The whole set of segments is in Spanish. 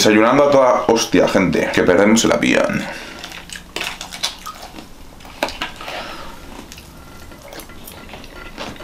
Desayunando a toda hostia, gente. Que perdemos el avión.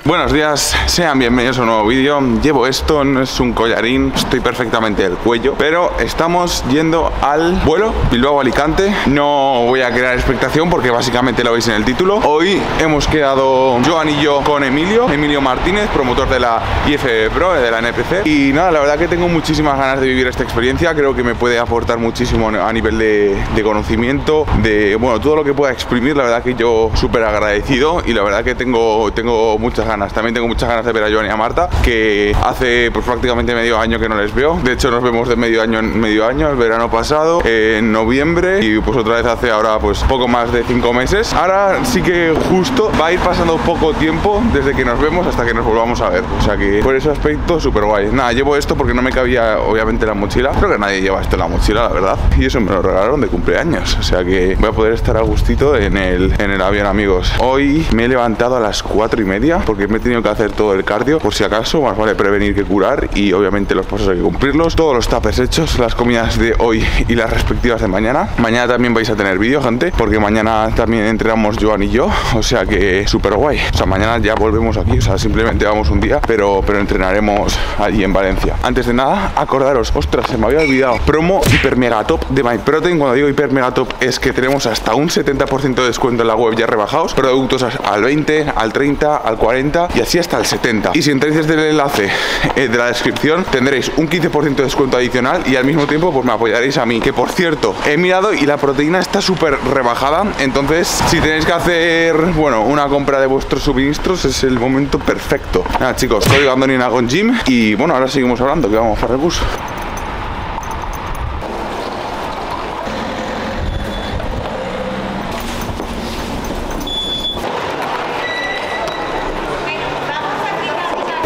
Buenos días, sean bienvenidos a un nuevo vídeo. Llevo esto, no es un collarín Estoy perfectamente del cuello Pero estamos yendo al vuelo Bilbao-Alicante No voy a crear expectación porque básicamente lo veis en el título. Hoy hemos quedado Joan y yo con Emilio Emilio Martínez, promotor de la IFB Pro, de la NPC Y nada, la verdad que tengo muchísimas ganas de vivir esta experiencia. Creo que me puede aportar muchísimo a nivel de, de conocimiento De, bueno, todo lo que pueda exprimir. La verdad que yo súper agradecido Y la verdad que tengo, tengo muchas ganas también tengo muchas ganas de ver a Joan y a Marta, que hace pues, prácticamente medio año que no les veo. De hecho, nos vemos de medio año en medio año, el verano pasado, en noviembre, y pues otra vez hace ahora pues poco más de cinco meses. Ahora sí que justo va a ir pasando poco tiempo desde que nos vemos hasta que nos volvamos a ver. O sea que por ese aspecto, súper guay. Nada, llevo esto porque no me cabía obviamente la mochila. Creo que nadie lleva esto en la mochila, la verdad. Y eso me lo regalaron de cumpleaños. O sea que voy a poder estar a gustito en el, en el avión, amigos. Hoy me he levantado a las cuatro y media porque me he tenido que hacer todo el cardio por si acaso, más vale prevenir que curar y obviamente los pasos hay que cumplirlos. Todos los tapes hechos, las comidas de hoy y las respectivas de mañana. Mañana también vais a tener vídeo, gente, porque mañana también entrenamos Joan y yo, o sea que súper guay. O sea, mañana ya volvemos aquí, o sea, simplemente vamos un día, pero, pero entrenaremos allí en Valencia. Antes de nada, acordaros, ostras, se me había olvidado, promo hiper mega top de MyProtein. Cuando digo hiper mega top es que tenemos hasta un 70% de descuento en la web ya rebajados, productos al 20, al 30, al 40 y así hasta el 70. Y si entráis desde el enlace eh, de la descripción tendréis un 15% de descuento adicional y al mismo tiempo pues me apoyaréis a mí. Que por cierto, he mirado y la proteína está súper rebajada. Entonces, si tenéis que hacer, bueno, una compra de vuestros suministros es el momento perfecto. Nada chicos, código Andonina con Jim y bueno, ahora seguimos hablando que vamos para el.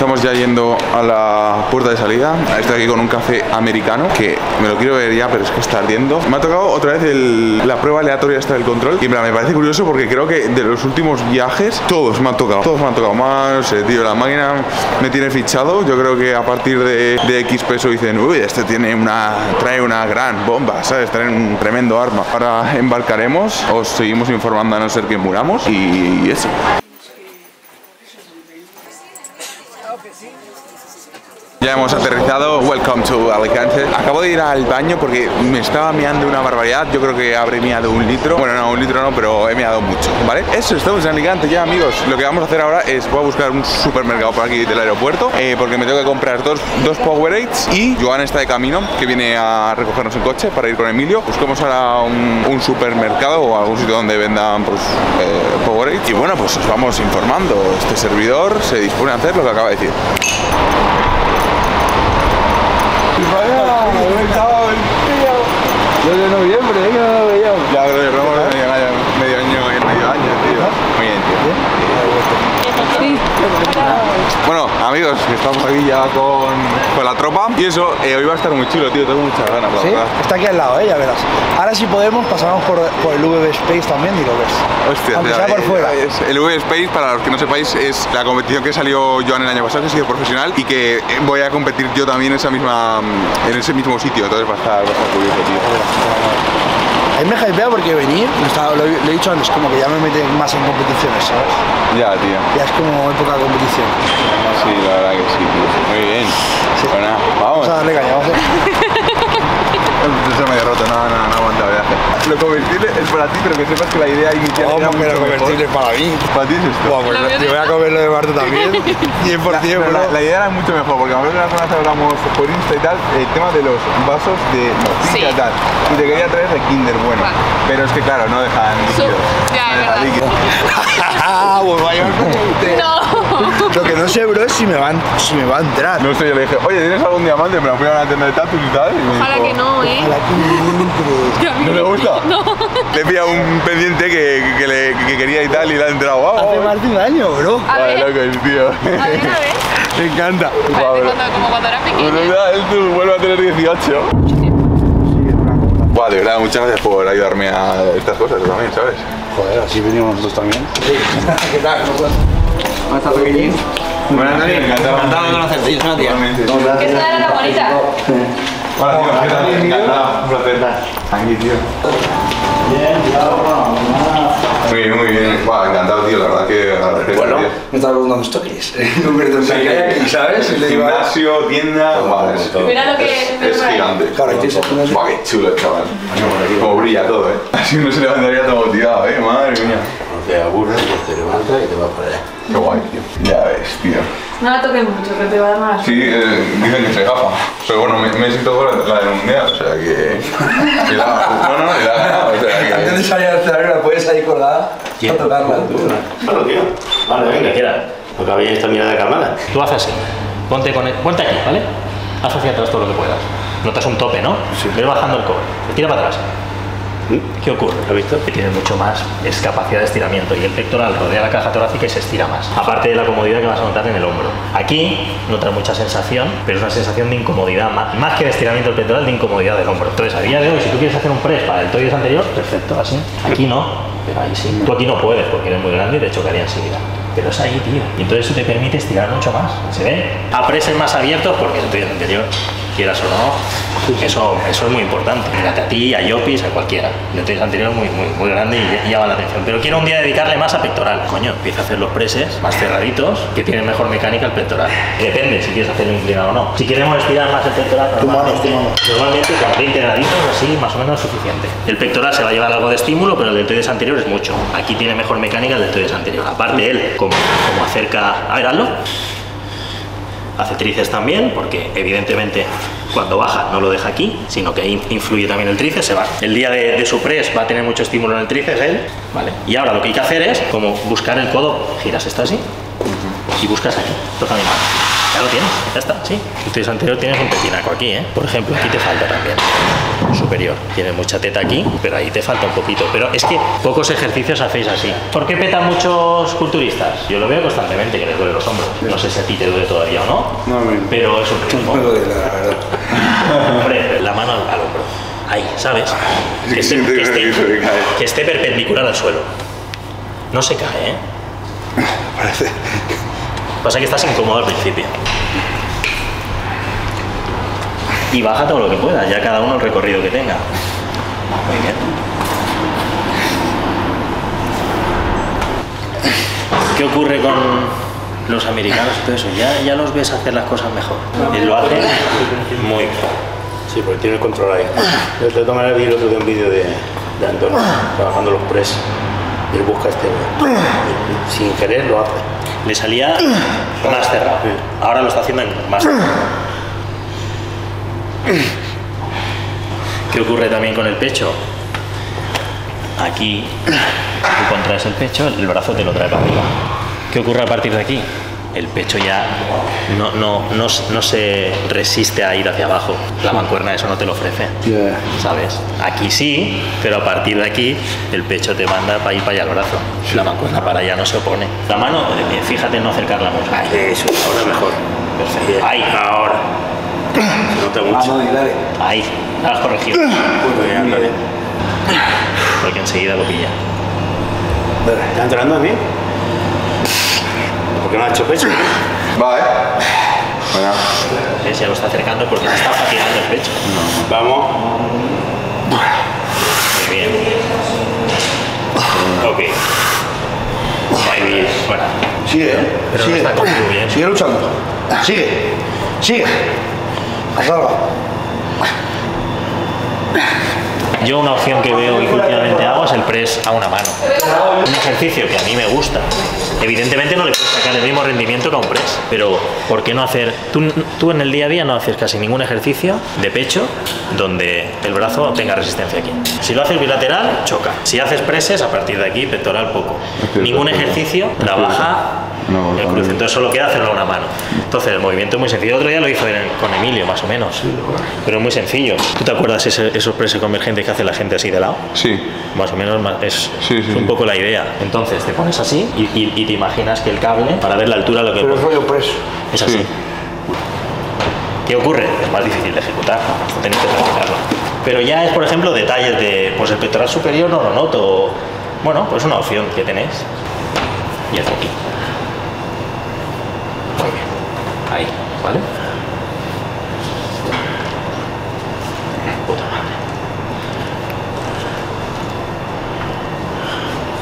Estamos ya yendo a la puerta de salida. Estoy aquí con un café americano que me lo quiero ver ya, pero es que está ardiendo. Me ha tocado otra vez la prueba aleatoria esta del control. Y me parece curioso porque creo que de los últimos viajes todos me han tocado. Todos me han tocado más. Eh, tío, la máquina me tiene fichado. Yo creo que a partir de, de X peso dicen, uy, este tiene una, trae una gran bomba, ¿sabes? Trae un tremendo arma. Ahora embarcaremos, os seguimos informando a no ser que muramos y eso. Ya hemos aterrizado, welcome to Alicante. Acabo de ir al baño porque me estaba meando una barbaridad. Yo creo que habré meado un litro. Bueno, no, un litro no, pero he meado mucho, ¿vale? Eso, estamos en Alicante ya, amigos. Lo que vamos a hacer ahora es, voy a buscar un supermercado por aquí del aeropuerto eh, Porque me tengo que comprar dos, dos Powerades Y Joan está de camino, que viene a recogernos en coche para ir con Emilio. Buscamos ahora un, supermercado o algún sitio donde vendan pues, eh, Y bueno, pues os vamos informando. Este servidor se dispone a hacer lo que acaba de decir Desde noviembre, ¿eh? Que no lo veíamos. Ya, pero yo creo que medio año, medio año, medio año, tío. Muy bien, tío. Sí. Bueno, amigos, estamos aquí ya con, con la tropa y eso, eh, hoy va a estar muy chulo, tío, tengo muchas ganas, la ¿Sí? verdad. Está aquí al lado, ¿eh? Ya verás. Ahora si podemos pasamos por, por el VB Space también y lo ves. Hostia, Aunque tío, sea por eh, fuera. es- el V Space, para los que no sepáis, es la competición que salió Joan el año pasado, que ha sido profesional, y que eh, voy a competir yo también en esa misma en ese mismo sitio, entonces va a estar, va a estar curioso, tío. Mí me hypea porque venir, lo, he lo he dicho antes, como que ya me mete más en competiciones, ¿sabes? Ya, tío. Ya es como época de competición. Sí, la verdad que sí, tío. Muy bien. Bueno, vamos. Vamos a darle caña, vamos a Se me ha roto, no, no, no aguanta viaje. Lo convertible es para ti, pero que sepas que la idea inicial era Vamos, mucho pero mejor. convertible para mí. Para ti es esto. Buah, pues yo voy a comer lo de Marta también. 100%, La, bro. la, la idea era mucho mejor, porque a veces las hablamos por Insta y tal, el tema de los vasos de nocilla y Sí. tal. Y te quería traer de Kinder, bueno. Vale. Pero es que claro, no dejan líquidos. ya, no dejan líquidos. Pues vaya. No. Lo que no sé, bro, es si me va, a- si me va a entrar. No sé, yo le dije, oye, ¿tienes algún diamante? Me lo fui a una tienda de tatus y tal. Y me Ojalá dijo, que no, ¿eh? ¿No le gusta? No. Le pilla un pendiente que, que, le- que quería y tal y le ha entrado. ¡Wow! Hace más de un año, bro. A Vale, ver. loco el tío. A ver, a ver. Me encanta. Parece cuando, como cuando era pequeño. Él tú vuelve a tener 18. Buah, de verdad, muchas gracias por ayudarme a estas cosas también, ¿sabes? Joder, así venimos nosotros también. ¿Qué tal? ¿Cómo estás, pequeñín? Buenas noches, encantado. De conocerte, yo soy una tía. Igualmente. Que esa era la bonita. Hola, tío. ¿Qué tal? Encantado. Un placer. Aquí, tío. Muy bien, muy bien. Buah, encantado, tío. La verdad que agradezco, Bueno, tío. me estaba preguntando esto qué es. Plan, ¿qué hay aquí, ¿sabes? Digo, Gimnasio, tienda. Buah, es, Mira lo que es, me es gigante. Claro, aquí pone así. Buah, qué chulo, chaval. Como brilla todo, eh. Así uno se levantaría todo motivado, eh. Madre mía. No te aburres, pues te levantas y te vas para allá. Qué guay, tío. Ya ves, tío. No la toques mucho, que te va a dar más. Sí, eh, dicen que se gafa. Pero bueno, me, me siento la, la del mundial, o sea que. que la- no, no, y la ganado, o sea Antes de que. salir al escenario la puedes ahí colgada a tocarla. tú. Claro, tío. Vale, venga, quiera. Porque había esta mirada calmada. Tú haces así. Ponte, con el- ponte aquí, ¿vale? Haz hacia atrás todo lo que puedas. Notas un tope, ¿no? Sí. Ves bajando el cobre. Te tira para atrás. ¿Qué ocurre? ¿Lo has visto? Que tiene mucho más es capacidad de estiramiento y el pectoral rodea la caja torácica y se estira más. Aparte de la comodidad que vas a notar en el hombro. Aquí notas mucha sensación, pero es una sensación de incomodidad, más, más que de estiramiento del pectoral, de incomodidad del hombro. Entonces, a día de hoy, si tú quieres hacer un press para el deltoides anterior, perfecto, así. Aquí no, pero ahí sí. Tú aquí no puedes porque eres muy grande y te chocaría enseguida. Pero es ahí, tío. Y entonces eso te permite estirar mucho más. ¿Se ve? A presses más abiertos porque el anterior, quieras o no, eso, eso es muy importante. A ti, a Yopis, a cualquiera. El deltoides anterior muy, muy, muy grande y llama la atención. Pero quiero un día dedicarle más a pectoral. Coño, empieza a hacer los presses más cerraditos que tienen mejor mecánica el pectoral. Depende si quieres hacerlo inclinado o no. Si queremos estirar más el pectoral, Tu mano, normalmente, tu mano. normalmente con 20 graditos así, más o menos es suficiente. El pectoral se va a llevar algo de estímulo, pero el deltoides anterior es mucho. Aquí tiene mejor mecánica el deltoides anterior. Aparte, él, como, como acerca. A ver, hazlo. Hace tríceps también, porque evidentemente cuando baja no lo deja aquí, sino que in- influye también el tríceps, se va. El día de, de su press va a tener mucho estímulo en el tríceps él, ¿vale? Y ahora lo que hay que hacer es como buscar el codo, giras esto así y buscas aquí, toca mi mano. Ya lo tienes, ya está, sí. El tríceps anterior tienes un pepinaco aquí, ¿eh? Por ejemplo, aquí te falta también. Superior. Tienes mucha teta aquí, pero ahí te falta un poquito. Pero es que pocos ejercicios hacéis así. ¿Por qué petan muchos culturistas? Yo lo veo constantemente que les duele los hombros. No sé si a ti te duele todavía o no, No, me- pero es un. No de la verdad. Hombre, la mano al, al hombro. Ahí, ¿sabes? Sí, Que esté, sí, que esté perpendicular al suelo. No se cae, ¿eh? Parece. Pasa que estás incómodo al principio. Y baja todo lo que pueda, ya cada uno el recorrido que tenga. Muy bien. ¿Qué ocurre con los americanos y todo eso? Ya, ya los ves hacer las cosas mejor. Él lo hace muy bien. Sí, porque tiene el control ahí. De todas maneras vi el otro día un vídeo de, de Antonio trabajando los press. Él busca este. Sin querer lo hace. Le salía más cerrado. Ahora lo está haciendo más cerrado. ¿Qué ocurre también con el pecho? Aquí tú contraes el pecho, el brazo te lo trae para arriba. ¿Qué ocurre a partir de aquí? El pecho ya no, no, no, no se resiste a ir hacia abajo. La mancuerna eso no te lo ofrece. Ya. ¿Sabes? Aquí sí, pero a partir de aquí el pecho te manda para ir para allá el brazo. La mancuerna para allá no se opone. La mano, eh, fíjate en no acercarla mucho. Eso, ahora mejor. Perfecto. Ahí, Ahora. Se nota Ah, mucho. no, y dale. ahí. La has corregido. Porque enseguida lo pilla. ¿Estás entrando a mí? ¿Por qué no has hecho pecho? Va, eh. Bueno, ¿Ves? Ya lo está acercando porque se está fatigando el pecho. Vamos. Muy bien. Ok. Muy bien. Bueno, Sigue, ¿eh? pero no Sigue. está contribuyendo. Sigue luchando. Sigue. Sigue. Salva. Yo una opción que veo y que últimamente hago es el press a una mano. Un ejercicio que a mí me gusta. Evidentemente no le puedes sacar el mismo rendimiento que a un press, pero ¿por qué no hacer? Tú, tú en el día a día no haces casi ningún ejercicio de pecho donde el brazo tenga resistencia aquí. Si lo haces bilateral, choca. Si haces presses, a partir de aquí, pectoral poco. Ningún ejercicio trabaja No, el cruce. Entonces solo queda hacerlo a una mano. Entonces el movimiento es muy sencillo. Otro día lo hizo con Emilio, más o menos. Pero es muy sencillo. ¿Tú te acuerdas ese- esos presses convergentes que hace la gente así de lado? sí. Más o menos es, Sí, sí, es un poco la idea. Entonces te pones así y, y- y imaginas que el cable, para ver la altura, lo que. Pero es rollo preso. Es así. ¿Qué ocurre? Es más difícil de ejecutar, tenéis que practicarlo. Pero ya es, por ejemplo, detalles de, pues el pectoral superior no lo noto. Bueno, pues una opción que tenéis. Y el foquín. Muy bien. Ahí, ¿vale? Puta madre.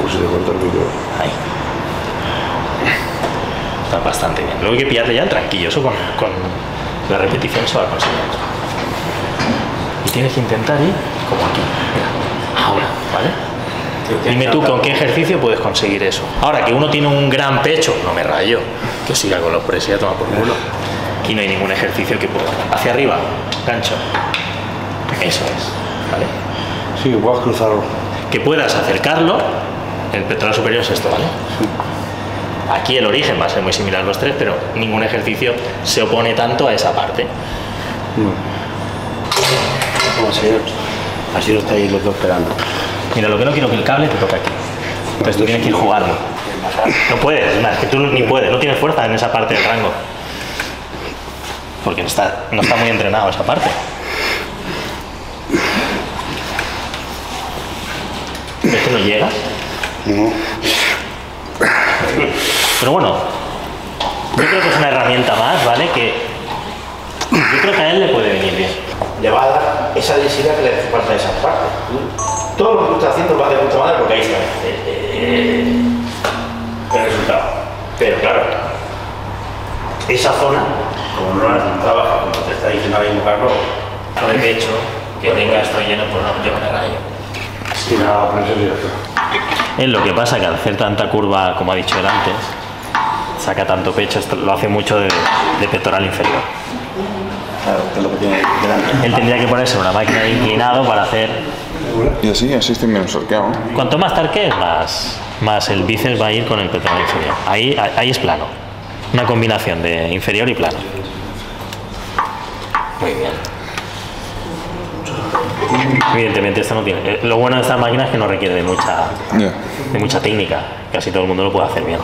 Pues de cortar el micrófono. Está bastante bien. Luego hay que pillarle ya el tranquillo. Eso con, con la repetición se va consiguiendo. Y tienes que intentar ir como aquí. Mira. Ahora, ¿vale? Dime tú con qué ejercicio puedes conseguir eso. Ahora que uno tiene un gran pecho, no me rayo. Que siga con los presos y a tomar por culo. Aquí no hay ningún ejercicio que pueda. Hacia arriba, gancho. Eso es. ¿Vale? Sí, puedas cruzarlo. que puedas acercarlo, el pectoral superior es esto, ¿vale? Aquí el origen va a ser muy similar a los tres, pero ningún ejercicio se opone tanto a esa parte. Ir. Así lo estáis los dos esperando. Mira, lo que no quiero que el cable te toque aquí. Entonces tú tienes que ir jugando. No puedes, es más, que tú ni puedes, no tienes fuerza en esa parte del rango. Porque no está, no está muy entrenado esa parte. ¿Ves que no llegas? Pero bueno, yo creo que es una herramienta más, ¿vale? Que yo creo que a él le puede venir bien. Le va a dar esa densidad que le hace falta a esa parte. Todo lo que tú estás haciendo lo hace de mucha madre porque ahí está eh, eh, el resultado. Pero claro, esa zona, como no la trabaja, como te está diciendo ahora mismo Carlos, de pecho, que tenga esto lleno, pues no, yo me la. Sí, nada, por eso directo. Es lo que pasa que al hacer tanta curva, como ha dicho él antes, saca tanto pecho, esto lo hace mucho de, de pectoral inferior. Claro, que es lo que tiene delante. Él tendría que ponerse una máquina de inclinado para hacer. Y así, así estoy menos arqueado. Cuanto más tarquees, más, más el bíceps va a ir con el pectoral inferior. Ahí, ahí es plano. Una combinación de inferior y plano. Muy bien. Evidentemente esto no tiene. eh, Lo bueno de estas máquinas es que no requiere de mucha, de mucha técnica. Casi todo el mundo lo puede hacer bien.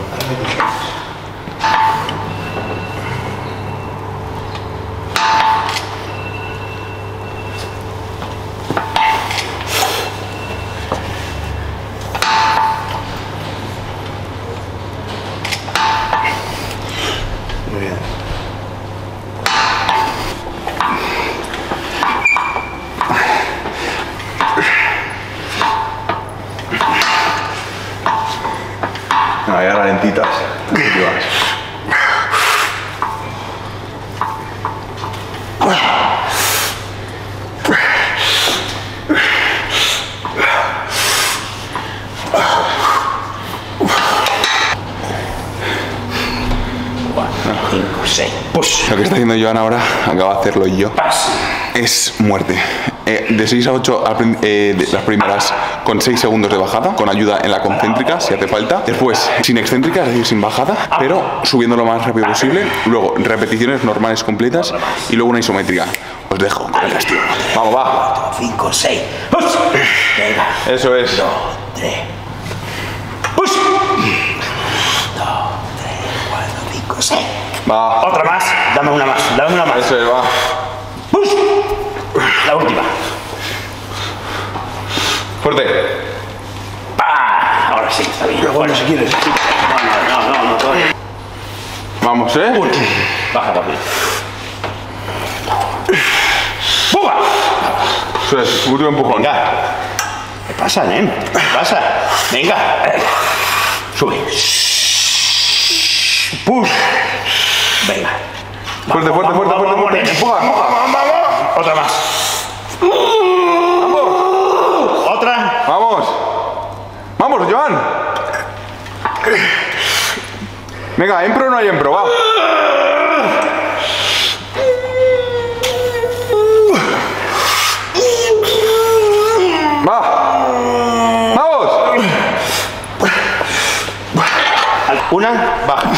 Muy bien. No, ya ralentitas. Positivas. Lo que está haciendo Joan ahora, acaba de hacerlo yo. Es muerte. Eh, de 6 a 8 al prin- eh, de las primeras con 6 segundos de bajada, con ayuda en la concéntrica si hace falta. Después sin excéntrica, es decir, sin bajada, pero subiendo lo más rápido posible. Luego repeticiones normales completas y luego una isométrica. Os dejo con el resto. Vamos, va. 5, 6. Eso es. 3. 5, 6. Va. Otra más. Dame una más. Dame una más. Eso es, va. Push. La última. Fuerte. ¡Pah! Ahora sí, está bien. Bueno, si quieres. No, no, no, no, todavía. Vamos, ¿eh? Baja, papi. ¡Pumba! Eso es. Último empujón. Venga. ¿Qué pasa, nen? ¿Qué pasa? Venga. Sube. Push. Venga. Fuerte, fuerte, fuerte, fuerte, fuerte. Empuja. Vamos, vamos, vamos. Otra más. Otra. Vamos. Vamos, Joan. Venga, impro o no hay impro, va. Va. Vamos. Una, baja.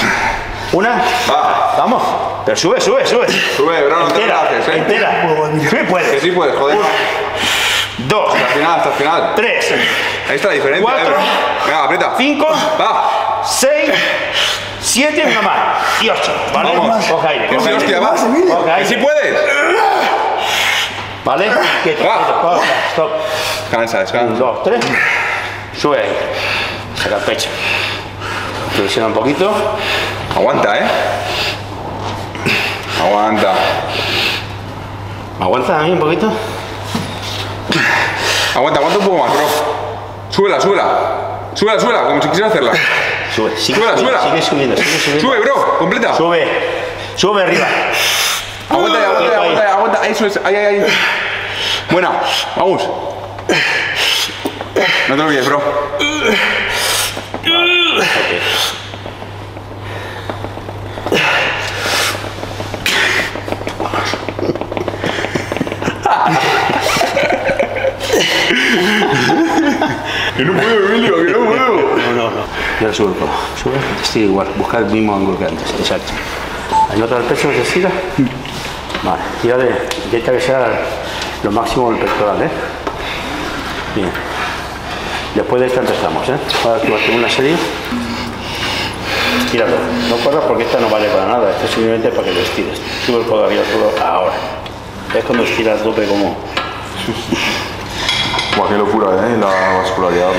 Una, Va. vamos. Pero sube, sube, sube. Sube, bro, no te relajes, eh. entera. Sí Que puedes. sí puedes, joder. Dos, Hasta el final, hasta el final. tres, Ahí está la diferencia. Cuatro. eh. Venga, aprieta. cinco, Va. seis, siete, una más. Y ocho. ¿Vale? Vamos. Coge aire. Que coge sí, aire. hostia, va. Coge Que aire. sí puedes. ¿Vale? Quieto, Va. quieto, pausa, stop. Descansa, Un, descansa. dos, tres. Sube ahí. Saca el pecho. Flexiona un poquito. Aguanta, eh. Aguanta. Aguanta ahí un poquito. Aguanta, aguanta un poco más, bro. Súbela, súbela. Súbela, súbela, como si quisiera hacerla. Sube, sigue, Súbela, subiendo, súbela. sigue subiendo, sigue subiendo. Sube, bro, completa. Sube, sube arriba. Aguanta, aguanta, aguanta, ahí, aguanta. Eso es, ahí, ahí, ahí. Buena, vamos. No te olvides, bro. Que no puedo, Emilio, que no puedo. No, no, no. Y ahora sube el codo. Sube, estira igual. Busca el mismo ángulo que antes. Exacto. Ahí nota el pecho, se estira. Vale. Tira de. Intenta que sea lo máximo del pectoral, ¿eh? Bien. Después de esto empezamos, ¿eh? Ahora tú una serie. Tíralo. No corras porque esta no vale para nada. Esto es simplemente para que lo estires. Sube el codo arriba, sube ahora. Es cuando estiras doble como. Buah, qué locura, ¿eh? La vascularidad.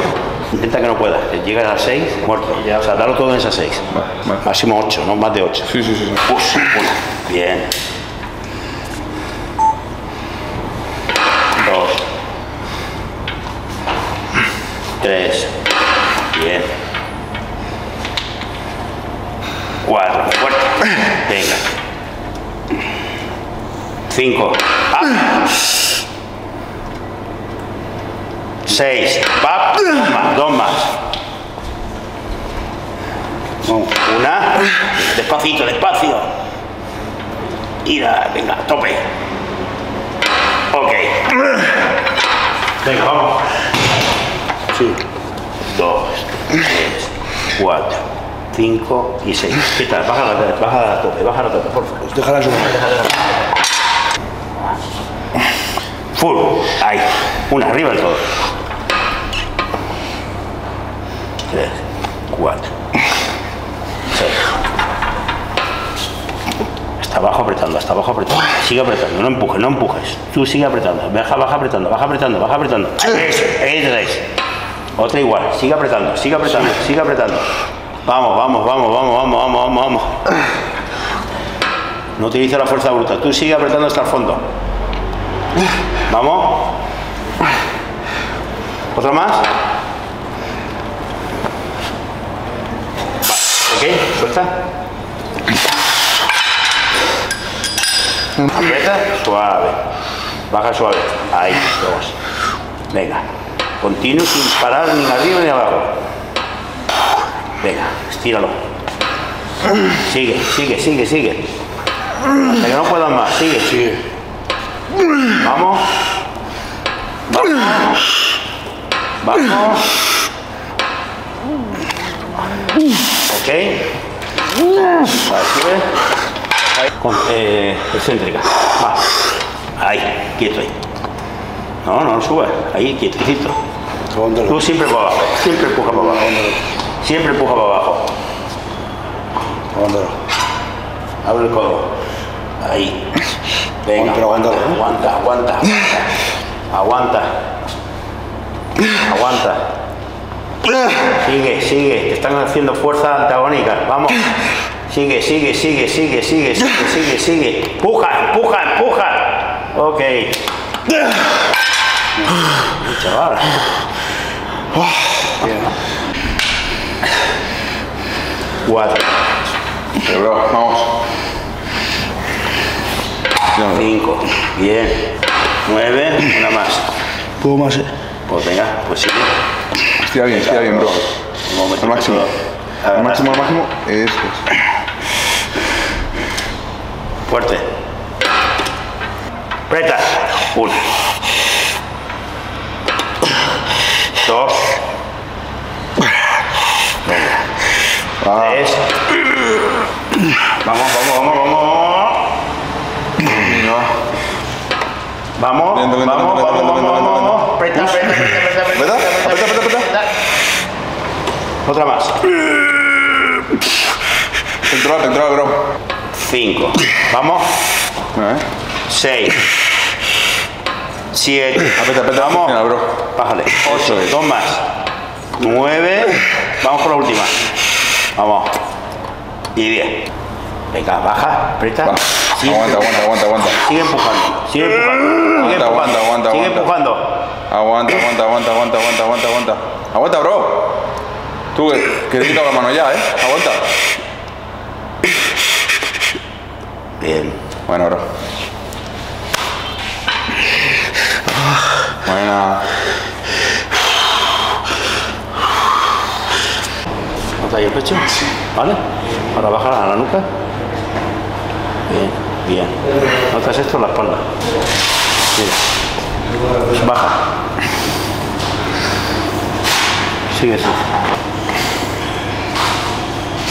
Intenta que no puedas. Que llegas a 6, muerto. Ya, o sea, dalo todo en esas 6. vale. Máximo 8, no más de 8. Sí, sí, sí. sí. Push, uno. Bien. Dos. Tres. Bien. Cuatro. Fuerte. Venga. Cinco. ¡Ah! Seis. ¡Pap! Dos más. Una. Despacito, despacio. Ira, venga, tope. Ok. Venga, vamos. Sí. Dos, tres, cuatro, cinco y seis. ¿Qué tal? Baja la, baja la tope, baja la tope, por favor. Déjala subir. Full. Ahí. Una, arriba del todo. Tres, cuatro. Hasta abajo apretando, hasta abajo apretando. Sigue apretando, no empujes, no empujes. Tú sigue apretando. Baja, baja apretando, baja apretando, baja apretando. Eso, eso es. Otra igual. Sigue apretando, sigue apretando, sigue apretando. Vamos, vamos, vamos, vamos, vamos, vamos, vamos, vamos. No utiliza la fuerza bruta. Tú sigue apretando hasta el fondo. Vamos. ¿Otra más? Va. ¿Ok? Suelta. Aprieta, suave. Baja suave. Ahí, dos. Venga. Continuo sin parar ni arriba ni abajo. Venga, estíralo. Sigue, sigue, sigue, sigue. Hasta que no puedas más. Sigue, sigue. Vamos. Vamos. Vamos. Ok. Ahí, Con, eh, excéntrica. Va. Ahí, quieto ahí. No, no, sube. Ahí, quietecito. Tú siempre para abajo. Siempre empuja para abajo. Siempre empuja para abajo. Abre el codo. Ahí. Venga, Pero aguanta, aguanta, aguanta. Aguanta. Aguanta. Sigue, sigue. Te están haciendo fuerza antagónica. Vamos. Sigue, sigue, sigue, sigue, sigue, sigue, sigue, sigue. Empuja, empuja, empuja. Ok. Chaval. Cuatro, Pero, vamos. Cinco, bien. Nueve, una más. Puedo más, eh. Pues venga, pues sigue. Estira bien, estira bien, bro. Al máximo. Al máximo, al máximo. Eso es. Fuerte. Preta. Uno. Dos. Ah, Tres. Vamos, vamos, vamos, vamos. Vamos, vamos, vamos, vamos, vamos, vamos. Preta, preta, preta. Otra más. Pectoral, pectoral, bro. Cinco. Vamos. Seis. Siete. Aprieta, aprieta. Vamos. Bro. Bájale. Ocho. Dos más. Nueve. Vamos por la última. Vamos. Y diez. Venga, baja, aprieta. Va. Sigue Aguanta, aguanta, aguanta, aguanta. Sigue empujando. Sigue empujando. Sigue Aguanta, empujando. aguanta, aguanta, Sigue empujando. Aguanta, aguanta, aguanta, aguanta, aguanta, aguanta, aguanta. Aguanta, bro. Tú, que, te la mano ya, ¿eh? Aguanta. Bien. Bueno, bro. Buena. ¿Nota ahí el pecho? ¿Vale? Ahora bajar a la nuca. Bien, bien. ¿Notas esto en la espalda? Mira. Baja. Sigue así.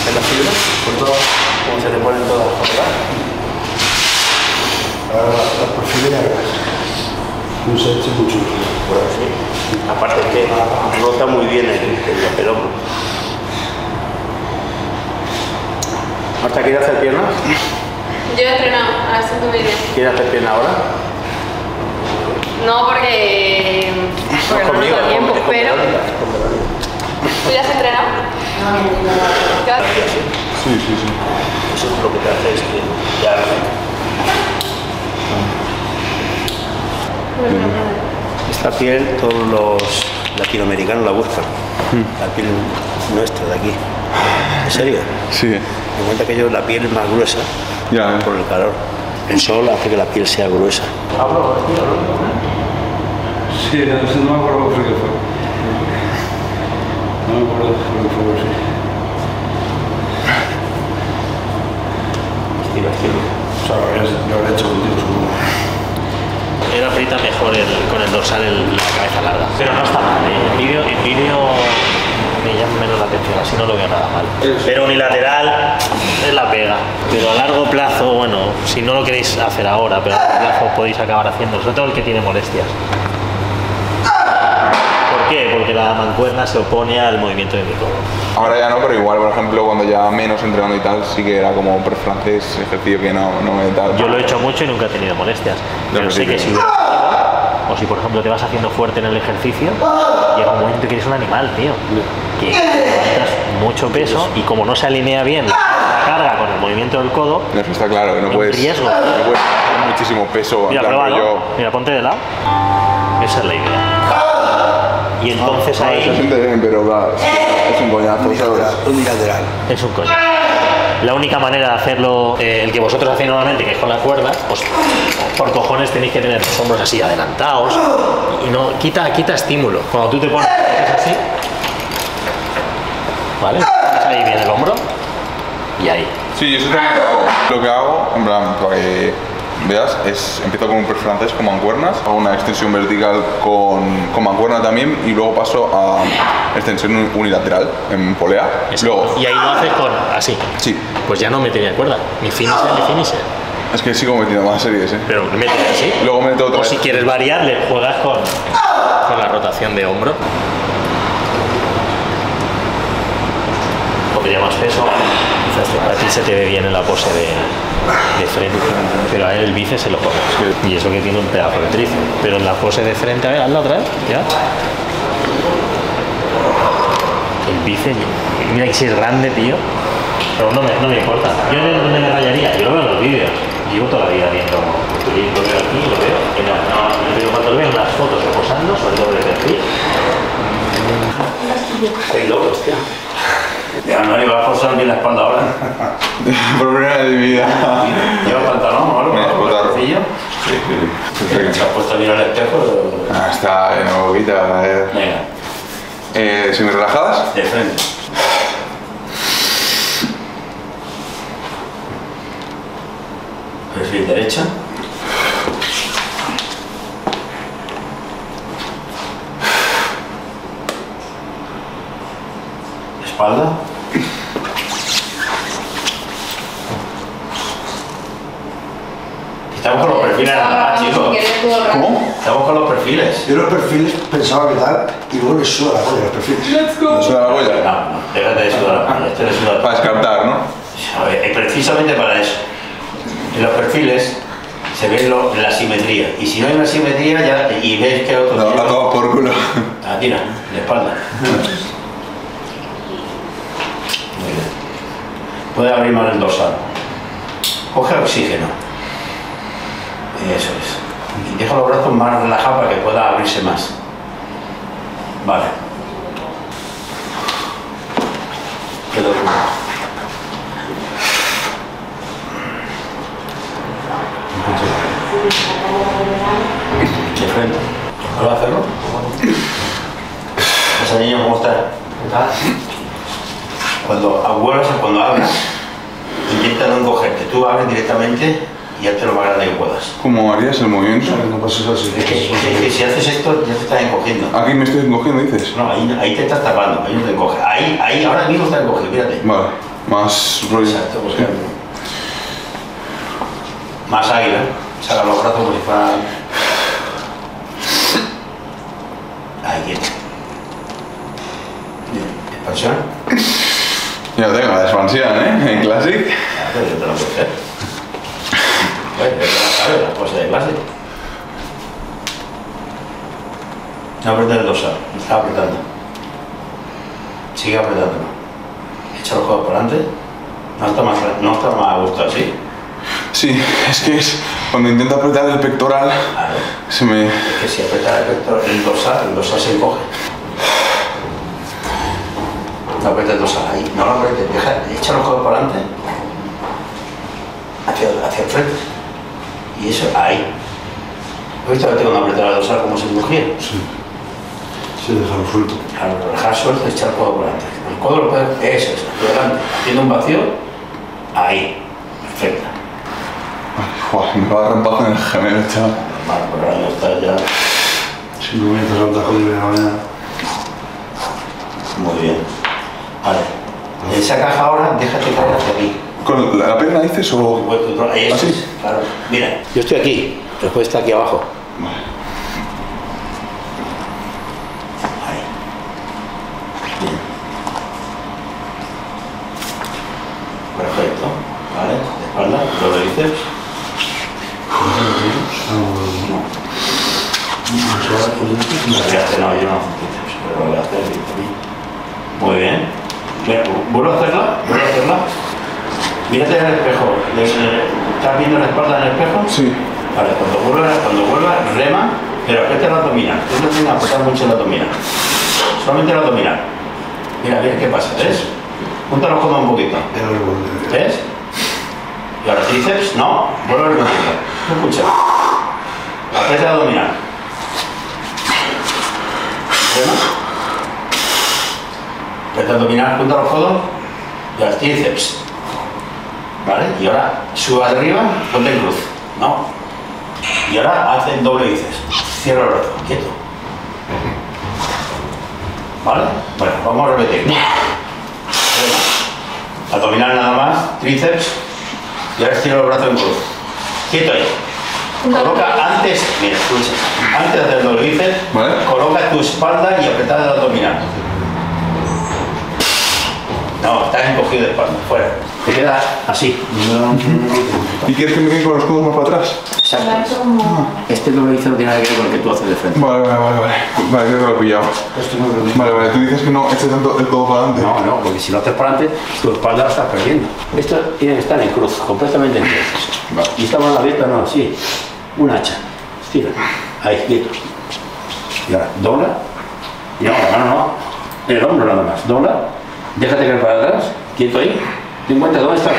¿Ves la fibra? Por todo. ¿Cómo se te ponen todas? ¿verdad? Ahora las perfiles ya verás. Un set mucho. Bueno, sí. Aparte es que rota muy bien el, el, el hombro. Marta, ¿quieres hacer piernas? Yo he entrenado, a ver si tú bien. ¿Quieres hacer pierna ahora? No porque. porque no, conmigo, da tiempo, pero. ¿Tú ya has entrenado? Claro. Sí, sí, sí. Eso es lo que te hace es que ya Esta piel todos los latinoamericanos la buscan. La piel nuestra de aquí. ¿En serio? Sí. Me cuenta que yo la piel es más gruesa Ya, por el calor. El sol hace que la piel sea gruesa. Sí, no, no me acuerdo qué fue. No me acuerdo qué fue, sí. Estilo, estilo. O sea, lo habré hecho un tío seguro. Él aprieta mejor el- con el dorsal el- la cabeza larga. Pero no está mal, ¿eh? En vídeo, en vídeo me llama menos la atención, así no lo veo nada mal. Pero unilateral es la pega. Pero a largo plazo, bueno, si no lo queréis hacer ahora, pero a largo plazo podéis acabar haciendo, sobre todo el que tiene molestias. ¿Por qué? Porque la mancuerna se opone al movimiento de mi codo. Ahora ya no, pero igual, por ejemplo, cuando ya menos entrenando y tal, sí que era como pre francés, ejercicio que no, no me tal. Yo lo he hecho mucho y nunca he tenido molestias. Pero pero sé sí que si o si por ejemplo te vas haciendo fuerte en el ejercicio, llega un momento que eres un animal, tío. Que levantas mucho peso y como no se alinea bien la carga con el movimiento del codo, Eso está claro, que no puedes, riesgo. no puedes hacer muchísimo peso. mira, pruébalo. rollo- Mira, ponte de lado. Esa es la idea. Y entonces Ah, se ahí siente bien, pero claro, es un coñazo, es un coño. La única manera de hacerlo, eh, el que vosotros hacéis normalmente, que es con la cuerda, pues por cojones tenéis que tener los hombros así adelantados y no quita, quita estímulo. Cuando tú te pones así, ¿vale? Ahí viene el hombro y ahí. Sí, eso también lo que hago, en plan, para que veas, es empiezo con un press francés con mancuernas, hago una extensión vertical con, con mancuerna también y luego paso a extensión unilateral en polea. Luego, Y ahí lo haces con así. sí, Pues ya no me tenía cuerda. Ni finisher ni finisher. es que sigo metiendo más series, ¿eh? Pero metes así. Luego meto otra O vez. si quieres variar, le juegas con, con la rotación de hombro. Pondría más peso. Quizás a ti se te ve bien en la pose de, de frente, pero a él el bíceps se lo pone. Y eso que tiene un pedazo de tríceps. Pero en la pose de frente, a ver, hazla otra vez, ya. El bíceps, mira que si es grande, tío. Pero no me, no me importa. Yo de donde me rayaría, yo lo veo en los vídeos. Llevo toda la vida viendo. Lo veo aquí, lo veo. que no, no, pero cuando lo veo en las fotos o posando, sobre todo de perfil, Estoy loco, hostia. Ya no le va a forzar bien la espalda ahora. Por primera vez en mi vida. ¿Lleva pantalón o algo? Me has ¿Algo botado. calzoncillo? Sí, sí, sí. Se ha puesto bien al espejo. Ah, está en la boquita. eh. Venga, Eh, ¿Semi relajadas? de frente. Perfil derecha. Espalda. Estamos con los perfiles nada más, chicos. ¿Cómo? Estamos con los perfiles. Yo los perfiles pensaba que tal y luego les suda la polla los perfiles. ¿No suena la No, polla? no, déjate de sudar la polla, este le suda la Para descartar, ¿no? A ver, precisamente para eso. En los perfiles se ve lo- la simetría. Y si no hay una simetría ya, y ves que otro No, a todos por culo. Ah, tira, de espalda. Muy bien. Puede abrir más el dorsal. Coge oxígeno. Eso es. Y deja los brazos más relajados para que pueda abrirse más. Vale. ¿Qué te ocurre? De frente. ¿Puedo hacerlo? Ese niño, ¿cómo está? Cuando abuelas cuando hablas, intenta no encogerte. Tú abres directamente y hazte lo más grande que puedas. ¿Cómo harías el movimiento? No pases así. Es que, que- que si haces esto, ya te estás encogiendo. Aquí me estoy encogiendo, dices. No, ahí, ahí te estás tapando, ahí no te encoge. Ahí, ahí, ahora mismo está encogido, fíjate. Vale, más rollo. Exacto, pues Sí. Más águila. Saca los brazos como si fueran. Ahí quieto. Bien. Expansión. Ya tengo la expansión, ¿eh? En Classic. Claro, yo te lo puedo hacer. Bueno, de clase. No apretar el dorsal, me está apretando. Sigue apretándolo. Echa los codos para adelante. No está más, no está más a gusto así. Sí, es que es cuando intento apretar el pectoral, Claro. se me... Es que si apretas el, pectoral- el dorsal, el dorsal se encoge. No apretes el dorsal ahí, no lo apretes, deja, echa los codos para adelante, hacia, hacia el frente. Y eso, ahí. ¿Has visto que cuando apretaba el dorsal cómo se encogía? Sí. Sí, déjalo suelto. Claro, dejar suelto y echar el codo por delante. El codo lo puedes, eso, eso, por delante, haciendo un vacío, ahí, perfecto. Buah, me va a bajo en el gemelo, chaval. Normal, pero ahora ya está ya. Cinco minutos antes de la mañana. Muy bien. Vale. Esa caja ahora, déjate caer hacia aquí. ¿Con la pierna dices o...? Pues ahí eso ¿Ah, Claro. Mira, yo estoy aquí, después está aquí abajo. Ahí. Bien. Perfecto. Vale, de espalda, lo de bíceps. No voy a hacer, no, yo no bíceps, pero lo voy a hacer bíceps. Muy bien. ¿Vuelvo a hacerla? ¿Vuelvo a hacerla? Mírate en el espejo. ¿Estás viendo la espalda en el espejo? Sí. Vale, cuando vuelva, cuando vuelva, rema, pero aprieta la abdominal. Tú no tienes que apretar mucho la abdominal. Solamente la abdominal. Mira, mira qué pasa, ¿ves? Junta los codos un poquito. ¿Ves? Y ahora tríceps, no, vuelve a repetirlo. Escucha. Aprieta la abdominal. Rema. Aprieta la abdominal, junta los codos. Y ahora tríceps. ¿Vale? Y ahora suba de arriba, ponte en cruz. ¿No? Y ahora haz el doble bíceps. Cierra el brazo, quieto. ¿Vale? Bueno, vamos a repetir. Abdominal nada más, tríceps. Y ahora estiro el brazo en cruz. Quieto ahí. Coloca antes, mira, escucha, antes de hacer doble bíceps, Vale. coloca tu espalda y apretada el abdominal. No, estás encogido de espalda, fuera. Te queda así. ¿Y quieres que me quede con los codos más para atrás? Exacto. Este doble bíceps no tiene nada que ver con el que tú haces de frente. Vale, vale, vale, vale. Vale, creo que lo he pillado. Esto no es Vale, vale, tú dices que no eches tanto el codo para adelante. No, no, porque si lo haces para adelante, tu espalda la estás perdiendo. Esto tiene que estar en cruz, completamente en cruz. Vale. Y esta mano abierta, no, así. Un hacha. Estira. Ahí, quieto. Y ahora, dobla. Y no, la mano no. El hombro nada más. Dobla. Déjate caer para atrás. Quieto ahí. Ten cuenta dónde está el.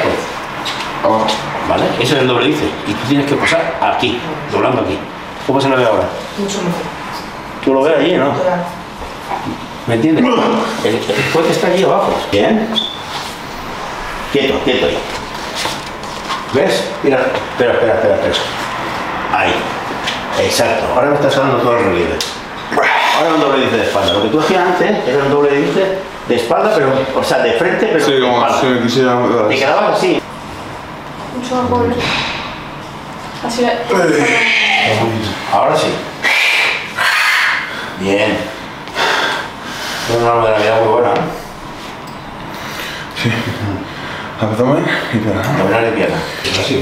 Abajo. ¿Vale? Ese es el doble dice. Y tú tienes que pasar aquí, doblando aquí. ¿Cómo se lo ve ahora? Mucho mejor. ¿Tú lo ves allí, no? ¿Me entiendes? El, el juez está allí abajo. Bien. Quieto, quieto ahí. ¿Ves? Mira, espera, espera, espera, espera. Ahí. Exacto. Ahora me estás dando todo el relieve. Ahora un doble dice de espalda. Lo que tú hacías antes era un doble dice de espalda, pero, o sea, de frente, pero Sí, de como espalda. si me quisiera... Te quedabas así. Mucho mejor. Así. Ahora sí. Bien. Es una modalidad muy buena. ¿eh? Abdomen y pierna. Abdominal y pierna. Así.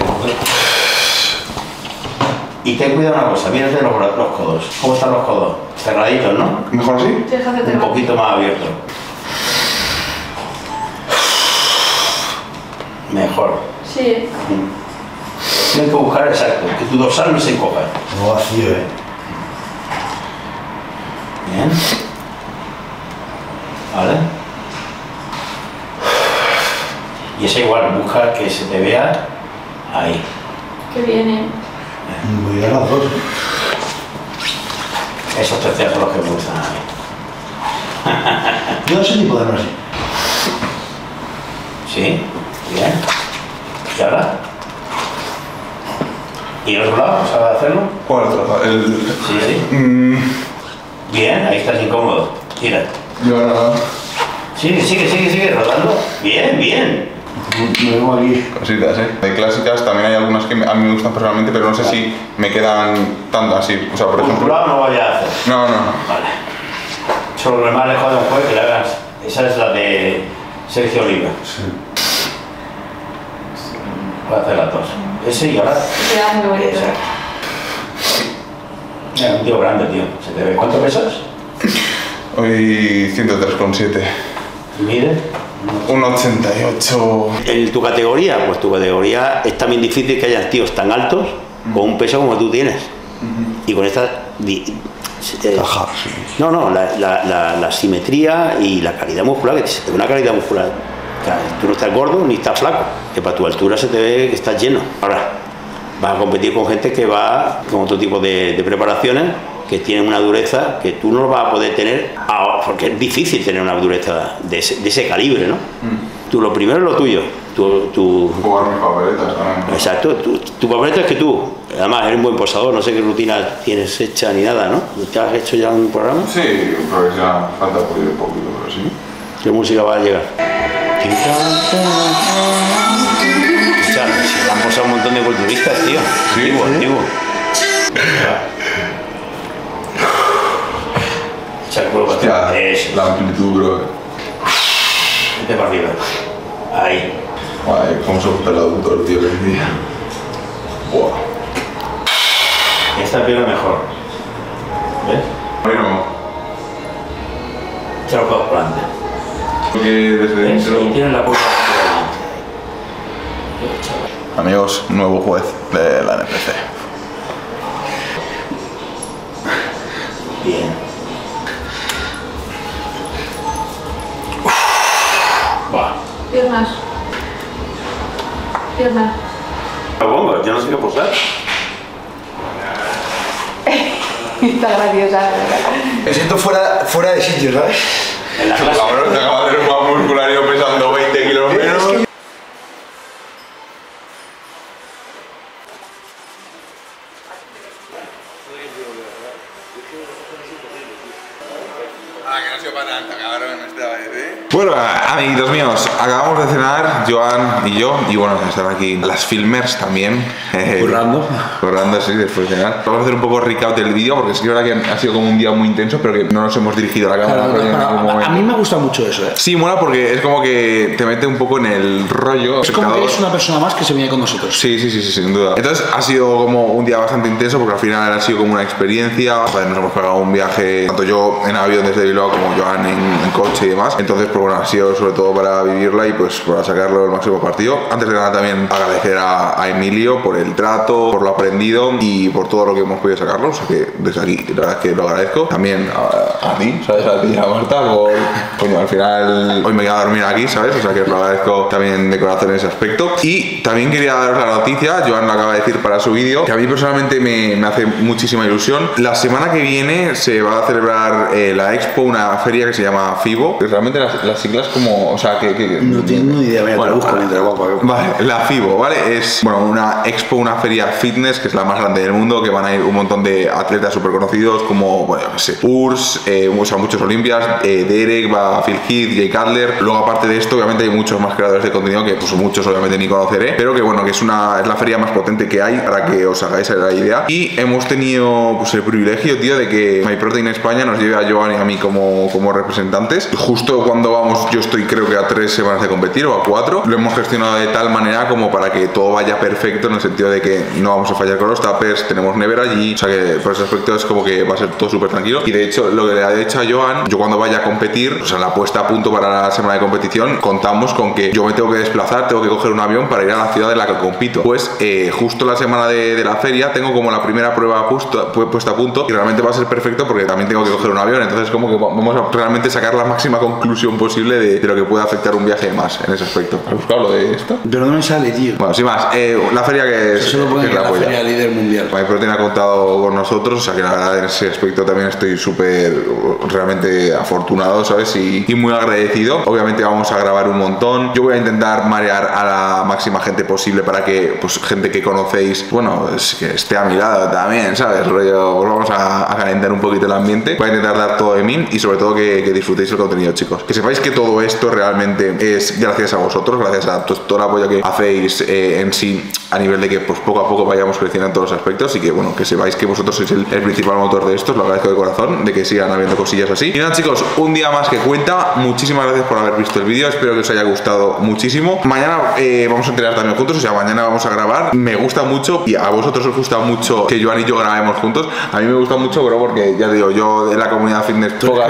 Y ten cuidado una cosa, mírate los, los codos. ¿Cómo están los codos? Cerraditos, ¿no? ¿Mejor así? Un poquito más abiertos. Mejor. Sí. Tienes que buscar exacto, que tu dorsal no se encoja. No vacío, eh. Bien. ¿Vale? Y esa igual, busca que se te vea ahí. Que viene. Voy a las dos. Esos terceros son los que me gustan a mí. Yo no sé ni ponerlo así. ¿Sí? Bien. ¿Y ahora? ¿Y el otro lado? ¿Sabes hacerlo? ¿Cuál otro? El... Sí, sí. Mm, Bien, ahí estás incómodo. Tira. yo no. Sigue, sigue, sigue, sigue rodando. Bien, bien. Me vengo aquí. Cositas, ¿eh? De clásicas también hay algunas que a mí me gustan personalmente, pero no sé si me quedan tanto así. O sea, por ejemplo... No vaya a hacer. No, no. Vale. Solo lo más lejos de un juez que le hagas. Esa es la de Sergio Oliva. Voy a hacer las dos. Ese y ahora. Exacto. Un tío grande, tío. ¿Se te ve? ¿Cuánto pesas? Hoy 103,7. Mide. Un 88. En tu categoría, pues tu categoría es también difícil que haya tíos tan altos con un peso como tú tienes. Y con esta. di- eh. No, no, la, la- la- la simetría y la calidad muscular, que se te ve una calidad muscular. O sea, tú no estás gordo ni estás flaco, que para tu altura se te ve que estás lleno. Ahora, vas a competir con gente que va con otro tipo de, de preparaciones que tienen una dureza que tú no vas a poder tener porque es difícil tener una dureza de ese, de ese calibre, ¿no? Tú lo primero es lo tuyo, tu, tu- Jugar mis papeletas también. Exacto, tu, tu papeleta es que tú, además eres un buen posador, no sé qué rutina tienes hecha ni nada, ¿no? ¿Te has hecho ya un programa? Sí, profesional. Falta pulir un poquito, pero sí. ¿Qué música va a llegar? Escucha, si le han posado un montón de culturistas, tío. Sí, antiguo, sí. antiguo. Hostia, la amplitud, bro. Para arriba. Ahí. Guay, cómo se gusta el aductor, tío, hoy día. Buah. Esta pierna mejor. ¿Ves? Bueno, Echa los codos por delante. que desde dentro... La. Amigos, nuevo juez de la NPC. Bien. Buah. Piernas. Piernas. Lo pongo, yo no sé qué posar. Está graciosa, la. Me siento fuera, fuera de sitio, ¿sabes? En la clase. Cabrón, te acabas de hacer un muscular y yo pesando Bueno, amiguitos míos, acabamos de cenar, Joan y yo, y bueno, están aquí las filmers también. Currando. Currando, sí, después de cenar. Vamos a hacer un poco recap del vídeo, porque es que verdad que ha sido como un día muy intenso, pero que no nos hemos dirigido a la cámara. Claro, claro, ningún a, mí me gusta mucho eso, ¿eh? Sí, mola porque es como que te mete un poco en el rollo. Es como que espectador. es una persona más que se viene con nosotros. Sí, sí, sí, sí, sin duda. Entonces ha sido como un día bastante intenso porque al final ha sido como una experiencia. Nos hemos pagado un viaje, tanto yo en avión desde Bilbao como Joan en, en coche y demás. Entonces, pues bueno, ha sido sobre todo para vivirla y pues para sacarlo el máximo partido. Antes de nada también agradecer a, a Emilio por el trato, por lo aprendido y por todo lo que hemos podido sacarlo. O sea que desde aquí la verdad es que lo agradezco. También a, a ti, ¿sabes? A ti a Marta por... Coño, al final hoy me quedo a dormir aquí, ¿sabes? O sea que os lo agradezco también de corazón en ese aspecto. Y también quería daros la noticia, Joan lo acaba de decir para su vídeo, que a mí personalmente me, me hace muchísima ilusión. La semana que viene se va a celebrar eh, la Expo, una feria que se llama FIBO. que Realmente las, las siglas como... O sea, que... que- No tengo ni idea, mira, Bueno, busco mientras guapo. Vale, la FIBO, ¿vale? Es bueno, una expo, una feria fitness que es la más grande del mundo, que van a ir un montón de atletas súper conocidos como, bueno, qué sé, Urs, eh, o sea, muchos Olimpias, eh, Derek, va Phil Heath, Jay Cutler. Luego, aparte de esto, obviamente hay muchos más creadores de contenido que, pues, muchos obviamente ni conoceré, pero que bueno, que es una es la feria más potente que hay para que os hagáis la idea. Y hemos tenido pues el privilegio, tío, de que MyProtein España nos lleve a Joan y a mí como, como representantes. Justo cuando vamos, yo estoy creo que a tres semanas de competir o a cuatro, lo hemos gestionado de tal manera como para que todo vaya perfecto en el sentido de que no vamos a fallar con los tapers, tenemos nevera allí, o sea que por ese aspecto es como que va a ser todo súper tranquilo. Y de hecho, lo que le ha dicho a Joan, yo cuando vaya a competir, o sea, la puesta a punto para la semana de competición, contamos con que yo me tengo que desplazar, tengo que coger un avión para ir a la ciudad en la que compito. Pues eh, justo la semana de, la feria tengo como la primera prueba puesta, pu- puesta a punto y realmente va a ser perfecto porque también tengo que coger un avión. Entonces, como que va- vamos a realmente sacar la máxima conclusión posible de, de lo que puede afectar un viaje más en ese aspecto. ¿Has buscado lo de esto? Pero no me sale, tío. Bueno, sin más, eh, la feria que es, Eso lo que pone es en la la polla. feria líder mundial. MyProtein ha contado con nosotros, o sea que la verdad en ese aspecto también estoy súper realmente afortunado, ¿sabes? Y, y muy agradecido. Obviamente vamos a grabar un montón. Yo voy a intentar marear a la máxima gente posible para que, pues, gente que conocéis, bueno, es que esté a mi lado también, ¿sabes? Rollo, vamos a, a calentar un poquito el ambiente. Voy a intentar dar todo de mí y sobre todo que, que disfrutéis el contenido, chicos. Que sepáis que todo esto realmente es gracias a vosotros, gracias a to- todo el apoyo que hacéis eh, en sí a nivel de que pues poco a poco vayamos creciendo en todos los aspectos y que bueno, que sepáis que vosotros sois el, el principal motor de esto, os lo agradezco de corazón, de que sigan habiendo cosillas así. Y nada chicos, un día más que cuenta, muchísimas gracias por haber visto el vídeo, espero que os haya gustado muchísimo. Mañana eh, vamos a entrenar también juntos, o sea, mañana vamos a grabar. Me gusta mucho y a vosotros os gusta mucho que Joan y yo grabemos juntos. A mí me gusta mucho, bro, porque ya digo, yo de la comunidad fitness pocas-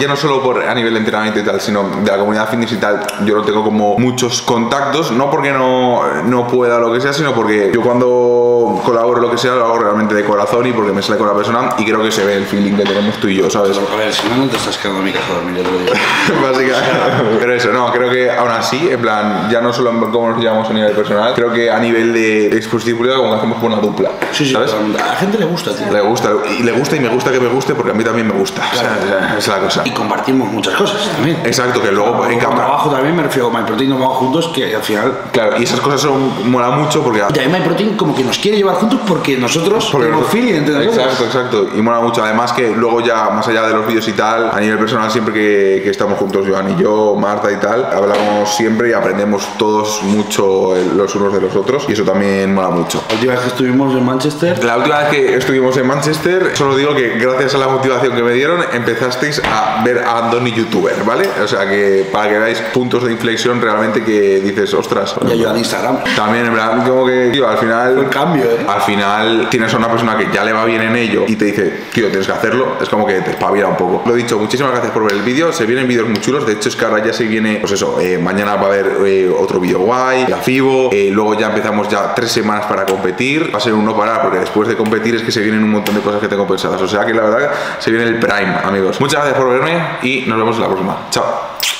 ya no solo por a nivel de entrenamiento y tal, sino de la comunidad fitness y tal, yo no tengo como muchos contactos, no porque no, no pueda lo que sea, sino porque yo cuando colaboro lo que sea lo hago realmente de corazón y porque me sale con la persona y creo que se ve el feeling que tenemos tú y yo, ¿sabes? A ver, si no, no te estás quedando a mi casa dormir, ya te lo digo. Básicamente. Pero eso, no, creo que aún así, en plan, ya no solo en cómo nos llevamos a nivel personal, creo que a nivel de exposición pública como que hacemos buena dupla. Sí, sí, ¿sabes? a la gente le gusta, tío. Le gusta, y le gusta y me gusta que me guste porque a mí también me gusta. O sea, esa es la cosa. Y compartimos muchas cosas también. Exacto, que luego en cámara. trabajo también me refiero a MyProtein, nos vamos juntos, que al final. Claro, y esas cosas son, mola mucho porque. Y también MyProtein como que nos quiere llevar juntos porque nosotros porque tenemos nosotros- feeling entre nosotros. Exacto, exacto. Y mola mucho. Además que luego ya, más allá de los vídeos y tal, a nivel personal, siempre que, que estamos juntos, Joan y yo, Marta y tal, hablamos siempre y aprendemos todos mucho los unos de los otros. Y eso también mola mucho. La última vez que estuvimos en Manchester, La última vez que estuvimos en Manchester, solo digo que gracias a la motivación que me dieron, empezasteis a ver a Andoni youtuber, ¿vale? O sea que para que veáis puntos de inflexión realmente que dices, ostras. ya yo en Instagram. También, en plan, como que, tío, al final. Un cambio, ¿eh? Al final tienes a una persona que ya le va bien en ello y te dice, tío, tienes que hacerlo. Es como que te espabila un poco. Lo dicho, muchísimas gracias por ver el vídeo. Se vienen vídeos muy chulos. De hecho, es que ahora ya se viene, pues eso, eh, mañana va a haber eh, otro vídeo guay, la FIBO. eh, luego ya empezamos ya tres semanas para competir. Va a ser un no parar porque después de competir es que se vienen un montón de cosas que tengo pensadas. O sea que la verdad se viene el prime, amigos. Muchas gracias por verme y nos vemos en la próxima. Ciao.